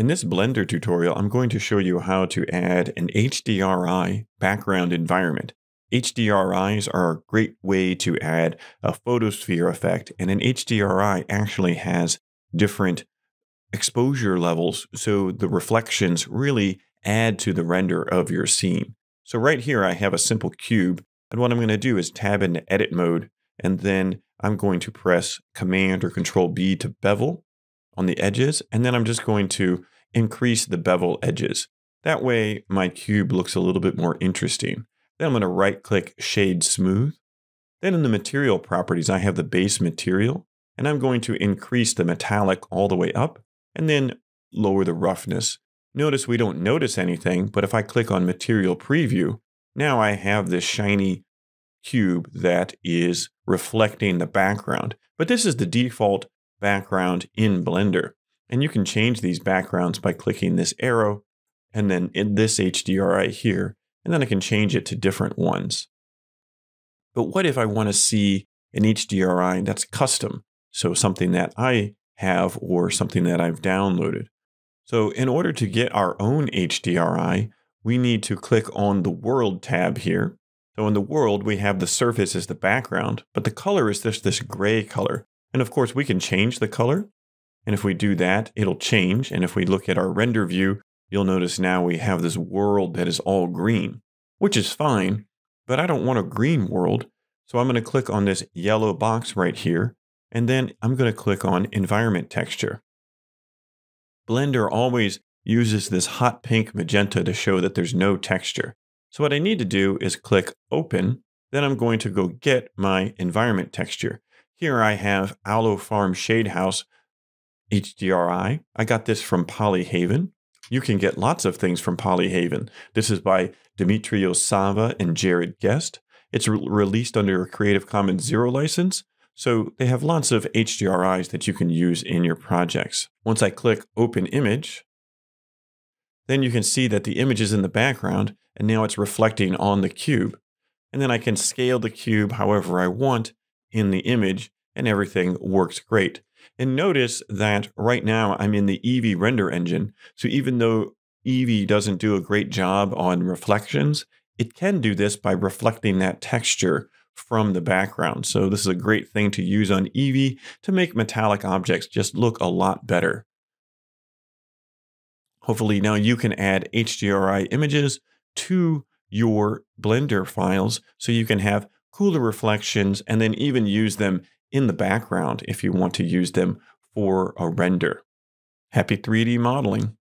In this Blender tutorial, I'm going to show you how to add an HDRI background environment. HDRIs are a great way to add a photosphere effect, and an HDRI actually has different exposure levels, so the reflections really add to the render of your scene. So right here, I have a simple cube, and what I'm going to do is tab into edit mode, and then I'm going to press Command or Control B to bevel, on the edges, and then I'm just going to increase the bevel edges. That way my cube looks a little bit more interesting. Then I'm going to right click Shade Smooth. Then in the material properties, I have the base material, and I'm going to increase the metallic all the way up, and then lower the roughness. Notice we don't notice anything, but if I click on Material Preview, now I have this shiny cube that is reflecting the background. But this is the default background in Blender. And you can change these backgrounds by clicking this arrow and then in this HDRI here, and then I can change it to different ones. But what if I want to see an HDRI that's custom? So something that I have or something that I've downloaded. So in order to get our own HDRI, we need to click on the World tab here. So in the world, we have the surface as the background, but the color is just this gray color. And of course, we can change the color. And if we do that, it'll change. And if we look at our render view, you'll notice now we have this world that is all green, which is fine, but I don't want a green world. So I'm going to click on this yellow box right here, and then I'm going to click on environment texture. Blender always uses this hot pink magenta to show that there's no texture. So what I need to do is click open, then I'm going to go get my environment texture. Here I have Aloe Farm Shade House HDRI. I got this from Polyhaven. You can get lots of things from Polyhaven. This is by Dimitrios Savva and Jarod Guest. It's re released under a Creative Commons Zero license, so they have lots of HDRIs that you can use in your projects. Once I click Open Image, then you can see that the image is in the background, and now it's reflecting on the cube. And then I can scale the cube however I want, in the image and everything works great. And notice that right now I'm in the Eevee render engine. So even though Eevee doesn't do a great job on reflections, it can do this by reflecting that texture from the background. So this is a great thing to use on Eevee to make metallic objects just look a lot better. Hopefully now you can add HDRI images to your Blender files so you can have cooler reflections, and then even use them in the background if you want to use them for a render. Happy 3D modeling.